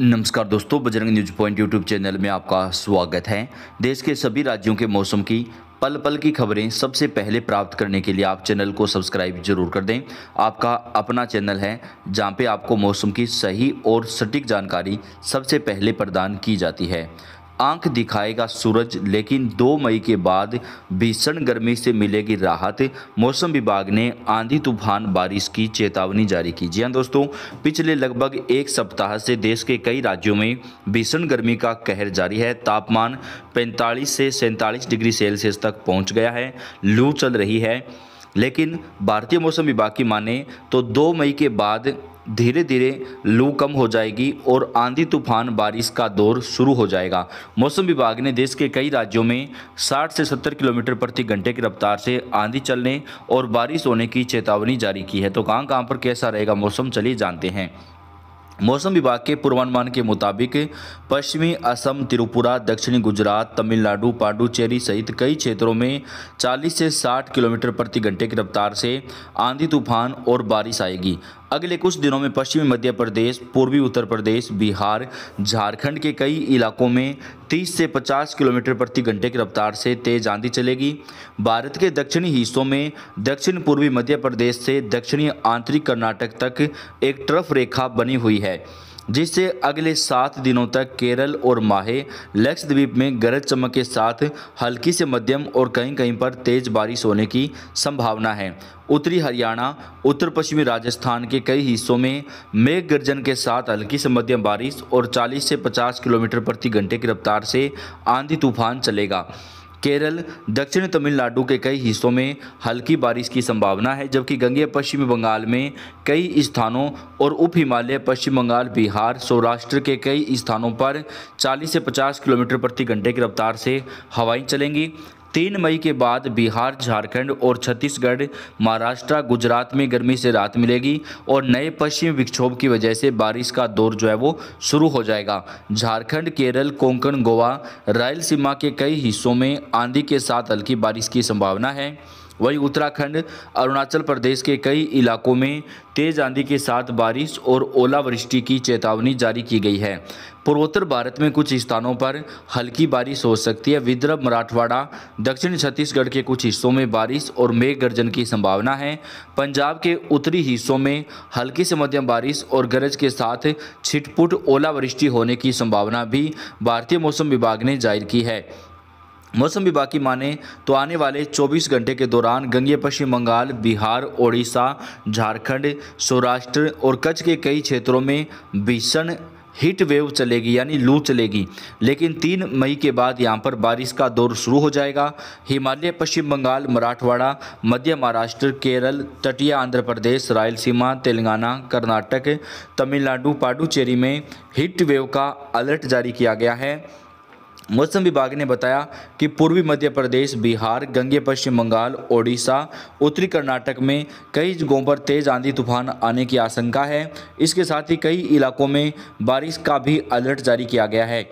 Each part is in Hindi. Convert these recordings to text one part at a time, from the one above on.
नमस्कार दोस्तों, Bajrang news point YouTube channel में आपका स्वागत है। देश के सभी राज्यों के मौसम की पल पल की खबरें सबसे पहले प्राप्त करने के लिए आप चैनल को सब्सक्राइब ज़रूर कर दें। आपका अपना चैनल है, जहाँ पे आपको मौसम की सही और सटीक जानकारी सबसे पहले प्रदान की जाती है। आँख दिखाएगा सूरज, लेकिन दो मई के बाद भीषण गर्मी से मिलेगी राहत। मौसम विभाग ने आंधी तूफ़ान, बारिश की चेतावनी जारी की। जी हाँ दोस्तों, पिछले लगभग एक सप्ताह से देश के कई राज्यों में भीषण गर्मी का कहर जारी है। तापमान 45 से सैंतालीस डिग्री सेल्सियस तक पहुँच गया है। लू चल रही है, लेकिन भारतीय मौसम विभाग की माने तो दो मई के बाद धीरे धीरे लू कम हो जाएगी और आंधी तूफ़ान बारिश का दौर शुरू हो जाएगा। मौसम विभाग ने देश के कई राज्यों में 60 से 70 किलोमीटर प्रति घंटे की रफ्तार से आंधी चलने और बारिश होने की चेतावनी जारी की है। तो कहाँ कहाँ पर कैसा रहेगा मौसम, चलिए जानते हैं। मौसम विभाग के पूर्वानुमान के मुताबिक पश्चिमी असम, त्रिपुरा, दक्षिणी गुजरात, तमिलनाडु, पाडुचेरी सहित कई क्षेत्रों में 40 से 60 किलोमीटर प्रति घंटे की रफ्तार से आंधी तूफ़ान और बारिश आएगी। अगले कुछ दिनों में पश्चिमी मध्य प्रदेश, पूर्वी उत्तर प्रदेश, बिहार, झारखंड के कई इलाकों में 30 से 50 किलोमीटर प्रति घंटे की रफ्तार से तेज आंधी चलेगी। भारत के दक्षिणी हिस्सों में दक्षिण पूर्वी मध्य प्रदेश से दक्षिणी आंतरिक कर्नाटक तक एक ट्रफ रेखा बनी हुई है। जिससे अगले सात दिनों तक केरल और माहे लक्षद्वीप में गरज चमक के साथ हल्की से मध्यम और कहीं कहीं पर तेज बारिश होने की संभावना है। उत्तरी हरियाणा, उत्तर पश्चिमी राजस्थान के कई हिस्सों में मेघ गर्जन के साथ हल्की से मध्यम बारिश और 40 से 50 किलोमीटर प्रति घंटे की रफ्तार से आंधी तूफ़ान चलेगा। केरल, दक्षिण तमिलनाडु के कई हिस्सों में हल्की बारिश की संभावना है, जबकि गंगे पश्चिमी बंगाल में कई स्थानों और उप हिमालय पश्चिम बंगाल, बिहार, सौराष्ट्र के कई स्थानों पर 40 से 50 किलोमीटर प्रति घंटे की रफ्तार से हवाएँ चलेंगी। तीन मई के बाद बिहार, झारखंड और छत्तीसगढ़, महाराष्ट्र, गुजरात में गर्मी से राहत मिलेगी और नए पश्चिम विक्षोभ की वजह से बारिश का दौर जो है वो शुरू हो जाएगा। झारखंड, केरल, कोंकण, गोवा, रायलसीमा के कई हिस्सों में आंधी के साथ हल्की बारिश की संभावना है। वहीं उत्तराखंड, अरुणाचल प्रदेश के कई इलाकों में तेज आंधी के साथ बारिश और ओलावृष्टि की चेतावनी जारी की गई है। पूर्वोत्तर भारत में कुछ स्थानों पर हल्की बारिश हो सकती है। विदर्भ, मराठवाड़ा, दक्षिण छत्तीसगढ़ के कुछ हिस्सों में बारिश और मेघ गर्जन की संभावना है। पंजाब के उत्तरी हिस्सों में हल्की से मध्यम बारिश और गरज के साथ छिटपुट ओलावृष्टि होने की संभावना भी भारतीय मौसम विभाग ने ज़ाहिर की है। मौसम विभाग की माने तो आने वाले 24 घंटे के दौरान गंगे पश्चिम बंगाल, बिहार, ओडिशा, झारखंड, सौराष्ट्र और कच्छ के कई क्षेत्रों में भीषण हीट वेव चलेगी, यानी लू चलेगी। लेकिन तीन मई के बाद यहाँ पर बारिश का दौर शुरू हो जाएगा। हिमालय, पश्चिम बंगाल, मराठवाड़ा, मध्य महाराष्ट्र, केरल, तटीय आंध्र प्रदेश, रायलसीमा, तेलंगाना, कर्नाटक, तमिलनाडु, पाडुचेरी में हीट वेव का अलर्ट जारी किया गया है। मौसम विभाग ने बताया कि पूर्वी मध्य प्रदेश, बिहार, गंगे पश्चिम बंगाल, ओडिशा, उत्तरी कर्नाटक में कई जगहों पर तेज आंधी तूफ़ान आने की आशंका है। इसके साथ ही कई इलाकों में बारिश का भी अलर्ट जारी किया गया है।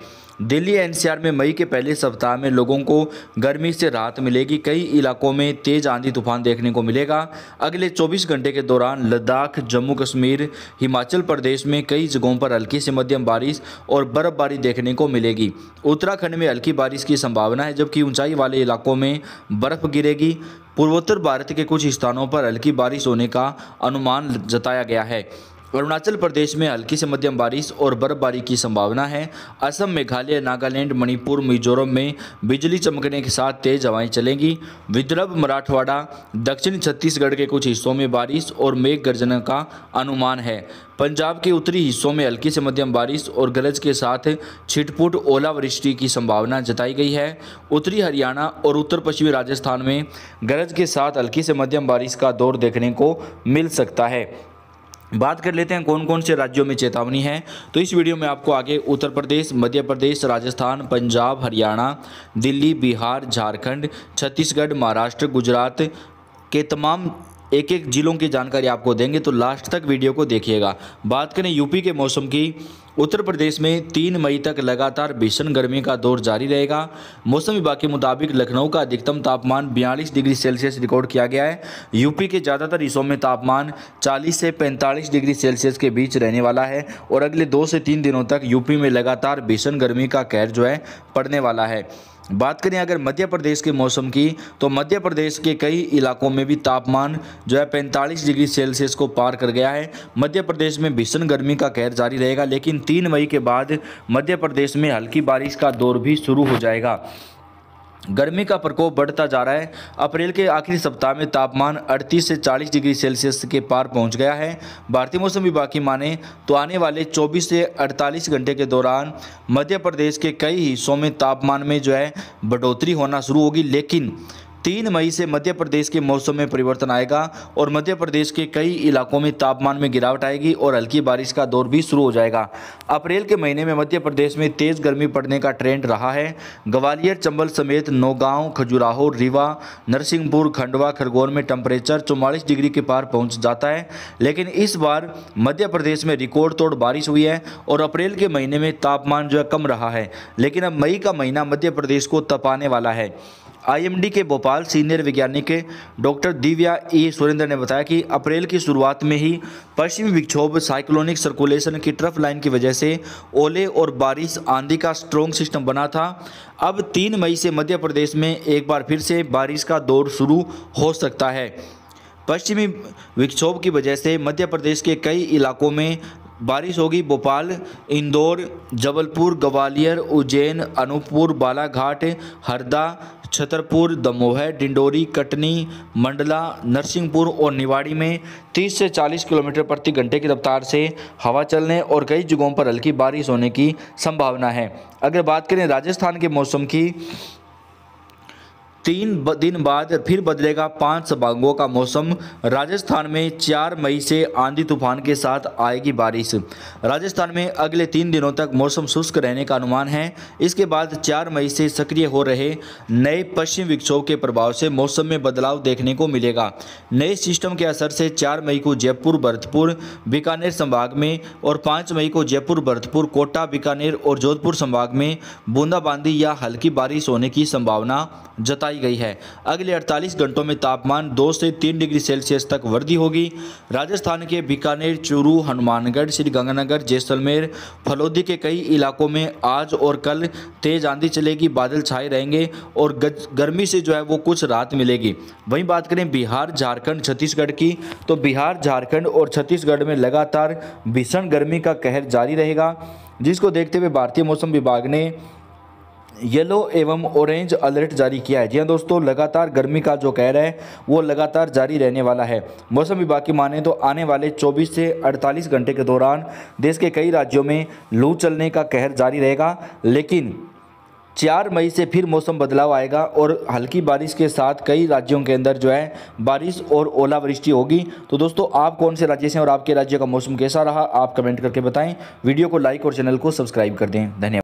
दिल्ली एनसीआर में मई के पहले सप्ताह में लोगों को गर्मी से राहत मिलेगी। कई इलाकों में तेज आंधी तूफ़ान देखने को मिलेगा। अगले 24 घंटे के दौरान लद्दाख, जम्मू कश्मीर, हिमाचल प्रदेश में कई जगहों पर हल्की से मध्यम बारिश और बर्फबारी देखने को मिलेगी। उत्तराखंड में हल्की बारिश की संभावना है, जबकि ऊंचाई वाले इलाकों में बर्फ़ गिरेगी। पूर्वोत्तर भारत के कुछ स्थानों पर हल्की बारिश होने का अनुमान जताया गया है। अरुणाचल प्रदेश में हल्की से मध्यम बारिश और बर्फबारी की संभावना है। असम, मेघालय, नागालैंड, मणिपुर, मिजोरम में बिजली चमकने के साथ तेज हवाएँ चलेंगी। विदर्भ, मराठवाड़ा, दक्षिण छत्तीसगढ़ के कुछ हिस्सों में बारिश और मेघ गर्जना का अनुमान है। पंजाब के उत्तरी हिस्सों में हल्की से मध्यम बारिश और गरज के साथ छिटपुट ओलावृष्टि की संभावना जताई गई है। उत्तरी हरियाणा और उत्तर पश्चिमी राजस्थान में गरज के साथ हल्की से मध्यम बारिश का दौर देखने को मिल सकता है। बात कर लेते हैं कौन कौन से राज्यों में चेतावनी है। तो इस वीडियो में आपको आगे उत्तर प्रदेश, मध्य प्रदेश, राजस्थान, पंजाब, हरियाणा, दिल्ली, बिहार, झारखंड, छत्तीसगढ़, महाराष्ट्र, गुजरात के तमाम एक एक जिलों की जानकारी आपको देंगे तो लास्ट तक वीडियो को देखिएगा। बात करें यूपी के मौसम की, उत्तर प्रदेश में तीन मई तक लगातार भीषण गर्मी का दौर जारी रहेगा। मौसम विभाग के मुताबिक लखनऊ का अधिकतम तापमान बयालीस डिग्री सेल्सियस रिकॉर्ड किया गया है। यूपी के ज़्यादातर हिस्सों में तापमान 40 से 45 डिग्री सेल्सियस के बीच रहने वाला है और अगले दो से तीन दिनों तक यूपी में लगातार भीषण गर्मी का कहर जो है, पड़ने वाला है। बात करें अगर मध्य प्रदेश के मौसम की तो मध्य प्रदेश के कई इलाकों में भी तापमान जो है 45 डिग्री सेल्सियस को पार कर गया है। मध्य प्रदेश में भीषण गर्मी का कहर जारी रहेगा, लेकिन तीन मई के बाद मध्य प्रदेश में हल्की बारिश का दौर भी शुरू हो जाएगा। गर्मी का प्रकोप बढ़ता जा रहा है। अप्रैल के आखिरी सप्ताह में तापमान 38 से 40 डिग्री सेल्सियस के पार पहुँच गया है। भारतीय मौसम विभाग की माने तो आने वाले 24 से 48 घंटे के दौरान मध्य प्रदेश के कई हिस्सों में तापमान में जो है बढ़ोतरी होना शुरू होगी, लेकिन तीन मई से मध्य प्रदेश के मौसम में परिवर्तन आएगा और मध्य प्रदेश के कई इलाकों में तापमान में गिरावट आएगी और हल्की बारिश का दौर भी शुरू हो जाएगा। अप्रैल के महीने में मध्य प्रदेश में तेज़ गर्मी पड़ने का ट्रेंड रहा है। ग्वालियर, चंबल समेत नौगांव, खजुराहो, रीवा, नरसिंहपुर, खंडवा, खरगोन में टेम्परेचर चौवालीस डिग्री के पार पहुँच जाता है। लेकिन इस बार मध्य प्रदेश में रिकॉर्ड तोड़ बारिश हुई है और अप्रैल के महीने में तापमान जो है कम रहा है। लेकिन अब मई का महीना मध्य प्रदेश को तपाने वाला है। आईएमडी के भोपाल सीनियर वैज्ञानिक डॉक्टर दिव्या ई सुरेंद्र ने बताया कि अप्रैल की शुरुआत में ही पश्चिमी विक्षोभ साइक्लोनिक सर्कुलेशन की ट्रफ लाइन की वजह से ओले और बारिश आंधी का स्ट्रॉन्ग सिस्टम बना था। अब तीन मई से मध्य प्रदेश में एक बार फिर से बारिश का दौर शुरू हो सकता है। पश्चिमी विक्षोभ की वजह से मध्य प्रदेश के कई इलाकों में बारिश होगी। भोपाल, इंदौर, जबलपुर, ग्वालियर, उज्जैन, अनूपपुर, बालाघाट, हरदा छतरपुर, दमोह, डिंडोरी, कटनी, मंडला, नरसिंहपुर और निवाड़ी में 30 से 40 किलोमीटर प्रति घंटे की रफ्तार से हवा चलने और कई जगहों पर हल्की बारिश होने की संभावना है। अगर बात करें राजस्थान के मौसम की तीन दिन बाद फिर बदलेगा पाँच संभागों का मौसम। राजस्थान में चार मई से आंधी तूफ़ान के साथ आएगी बारिश। राजस्थान में अगले तीन दिनों तक मौसम शुष्क रहने का अनुमान है। इसके बाद चार मई से सक्रिय हो रहे नए पश्चिम विक्षोभ के प्रभाव से मौसम में बदलाव देखने को मिलेगा। नए सिस्टम के असर से चार मई को जयपुर, भरतपुर, बीकानेर संभाग में और पाँच मई को जयपुर, भरतपुर, कोटा, बीकानेर और जोधपुर संभाग में बूंदाबांदी या हल्की बारिश होने की संभावना जताई बताई गई है। अगले 48 घंटों में तापमान 2 से 3 डिग्री सेल्सियस तक वृद्धि होगी। राजस्थान के बीकानेर, चूरू, हनुमानगढ़, श्रीगंगानगर, जैसलमेर, फलोदी के कई इलाकों में आज और कल तेज आंधी चलेगी, बादल छाए रहेंगे और गर्मी से जो है वो कुछ राहत मिलेगी। वहीं बात करें बिहार, झारखंड, छत्तीसगढ़ की तो बिहार, झारखंड और छत्तीसगढ़ में लगातार भीषण गर्मी का कहर जारी रहेगा, जिसको देखते हुए भारतीय मौसम विभाग ने येलो एवं ऑरेंज अलर्ट जारी किया है। जी हाँ दोस्तों, लगातार गर्मी का जो कहर है, वो लगातार जारी रहने वाला है। मौसम विभाग की माने तो आने वाले 24 से 48 घंटे के दौरान देश के कई राज्यों में लू चलने का कहर जारी रहेगा। लेकिन चार मई से फिर मौसम बदलाव आएगा और हल्की बारिश के साथ कई राज्यों के अंदर जो है, बारिश और ओलावृष्टि होगी। तो दोस्तों, आप कौन से राज्य से और आपके राज्य का मौसम कैसा रहा, आप कमेंट करके बताएँ। वीडियो को लाइक और चैनल को सब्सक्राइब कर दें। धन्यवाद।